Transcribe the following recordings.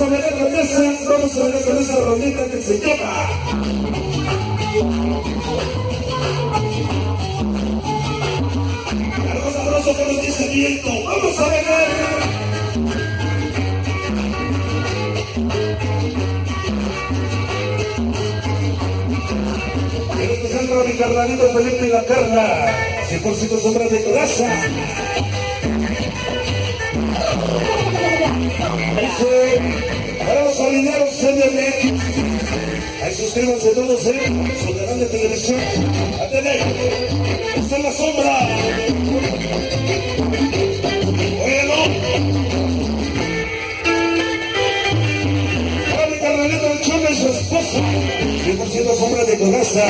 Vamos a ver la mesa, vamos a ver con esa rolita que se llama. Algo sabroso que nos dice viento. Vamos a ver. En este centro mi carnalito Felipe y la Carla, 100% sombras de coraza. Dice, para los alineados CDM, ahí suscríbanse todos, ¿eh? Su canal de televisión. Atene, está en la sombra. Para mi carnalito el Cholo y su esposa, 100% sombra de coraza.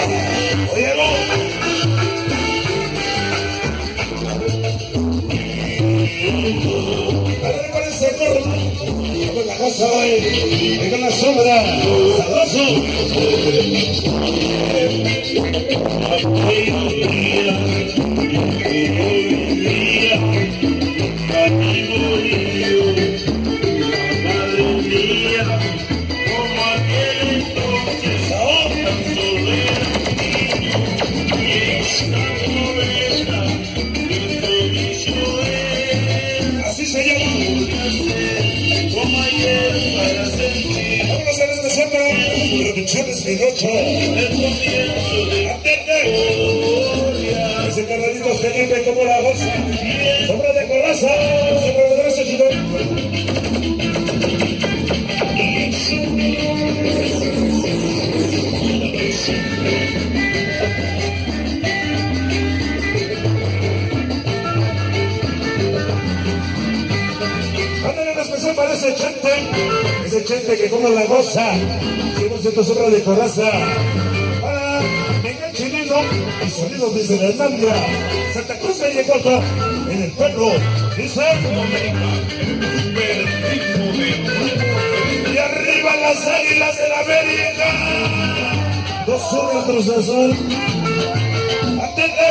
Óyelo. Vamos la casa hoy. Venga la sombra. Sabroso. se nota ese carnalito Felipe como la bolsa sombra de colaza sombra de colaza chido Andan en especial para ese chante ese chente, que como la goza, 100% sombra de coraza. Para Miguel Chileno y sonidos desde la Santa Cruz de Yecoca, en el pueblo, dice. Y arriba las águilas de la América, dos de sol. Atente.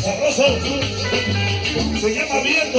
Sabroso se llama viento.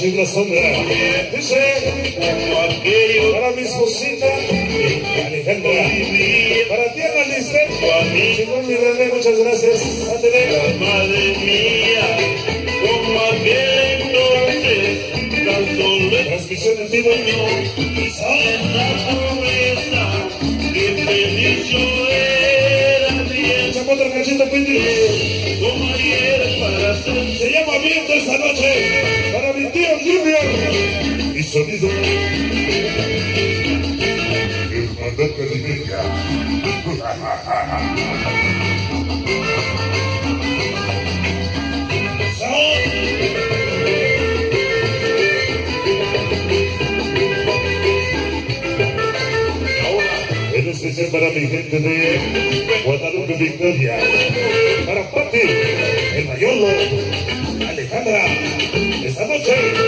En la sombra. Dice. Para mi esposita, Alejandra. Para ti, Analista. Simón y René, muchas gracias. Madre mía como aquel entonces tan solo Transmisión en vivo. Hermandad caribeña. En especial para mi gente de Guadalupe Victoria. Para Pati, el Mayolo, Alejandra, esta noche.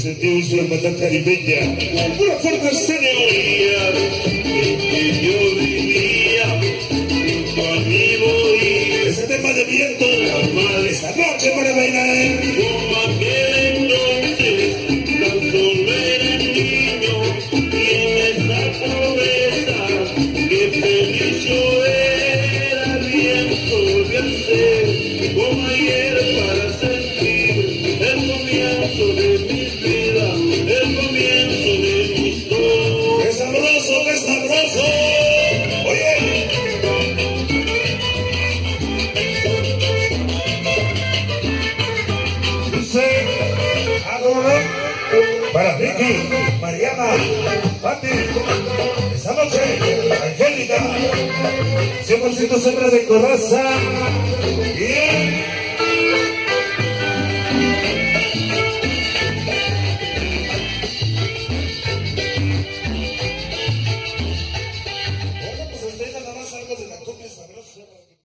Ese tío es una hermandad caribeña. Pura fuerza estéreo. Ese tema de viento. Esta noche para para Vicky, Mariana, Pati, esta noche, Angélica, 100% hembra de coraza.